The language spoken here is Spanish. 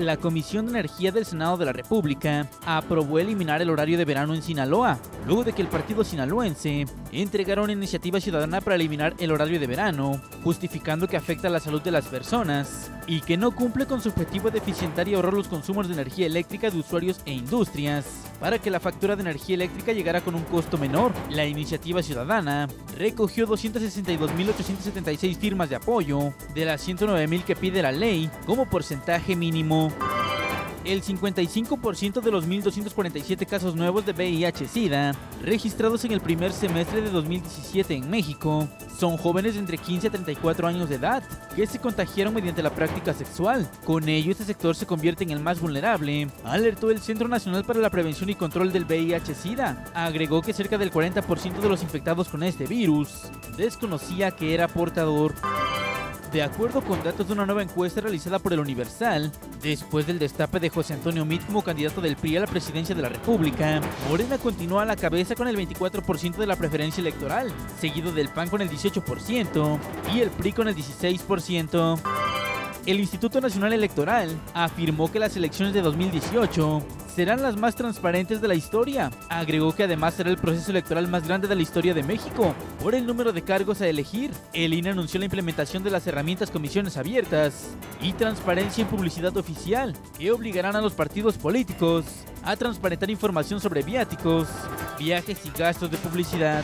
La Comisión de Energía del Senado de la República aprobó eliminar el horario de verano en Sinaloa, luego de que el partido sinaloense entregara una iniciativa ciudadana para eliminar el horario de verano, justificando que afecta a la salud de las personas y que no cumple con su objetivo de eficientar y ahorrar los consumos de energía eléctrica de usuarios e industrias, para que la factura de energía eléctrica llegara con un costo menor. La iniciativa ciudadana recogió 262.876 firmas de apoyo de las 109.000 que pide la ley como porcentaje mínimo. El 55% de los 1.247 casos nuevos de VIH-Sida registrados en el primer semestre de 2017 en México son jóvenes de entre 15 a 34 años de edad que se contagiaron mediante la práctica sexual. Con ello, este sector se convierte en el más vulnerable, alertó el Centro Nacional para la Prevención y Control del VIH-Sida. Agregó que cerca del 40% de los infectados con este virus desconocía que era portador. De acuerdo con datos de una nueva encuesta realizada por el Universal, después del destape de José Antonio Meade como candidato del PRI a la presidencia de la República, Morena continúa a la cabeza con el 24% de la preferencia electoral, seguido del PAN con el 18% y el PRI con el 16%. El Instituto Nacional Electoral afirmó que las elecciones de 2018 serán las más transparentes de la historia. Agregó que además será el proceso electoral más grande de la historia de México por el número de cargos a elegir. El INE anunció la implementación de las herramientas comisiones abiertas y transparencia en publicidad oficial que obligarán a los partidos políticos a transparentar información sobre viáticos, viajes y gastos de publicidad.